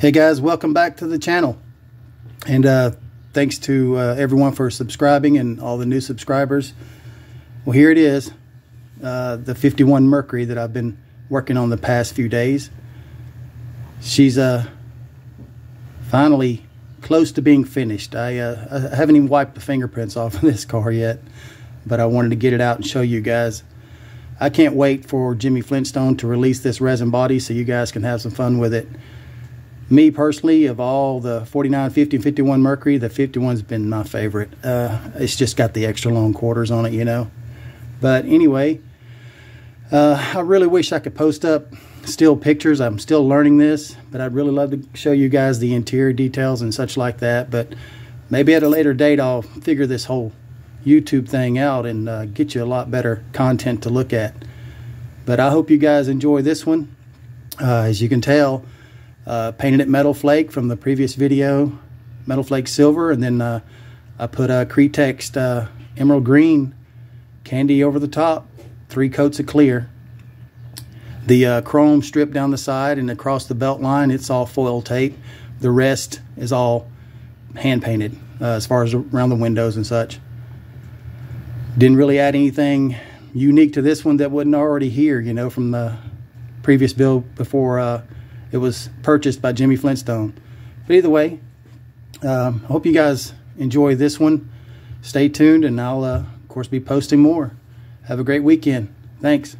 Hey guys, welcome back to the channel. And uh, thanks to uh, everyone for subscribing and all the new subscribers. Well, here it is, uh, the 51 Mercury that I've been working on the past few days. She's uh, finally close to being finished. I, uh, I haven't even wiped the fingerprints off of this car yet, but I wanted to get it out and show you guys. I can't wait for Jimmy Flintstone to release this resin body so you guys can have some fun with it me personally, of all the 49, 50, 51 Mercury, the 51's been my favorite. Uh, it's just got the extra long quarters on it, you know. But anyway, uh, I really wish I could post up still pictures. I'm still learning this, but I'd really love to show you guys the interior details and such like that. But maybe at a later date, I'll figure this whole YouTube thing out and uh, get you a lot better content to look at. But I hope you guys enjoy this one. Uh, as you can tell, uh, painted it metal flake from the previous video, metal flake silver, and then uh, I put a Createx uh, emerald green candy over the top, three coats of clear. The uh, chrome strip down the side and across the belt line, it's all foil tape. The rest is all hand painted uh, as far as around the windows and such. Didn't really add anything unique to this one that wasn't already here, you know, from the previous build before uh, it was purchased by Jimmy Flintstone. But either way, um, I hope you guys enjoy this one. Stay tuned, and I'll, uh, of course, be posting more. Have a great weekend. Thanks.